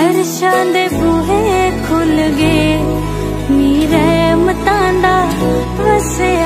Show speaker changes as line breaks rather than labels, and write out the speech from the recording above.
ਅਰਸ਼ਾਂ ਦੇ ਬੂਹੇ ਖੁੱਲ ਗਏ। ਨੀ ਰਹਿਮਤਾਂ ਦਾ ਵਸੇ